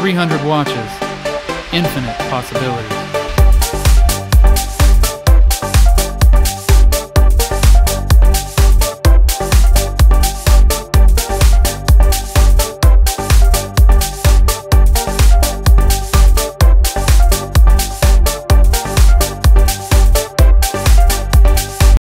300 watches, infinite possibilities.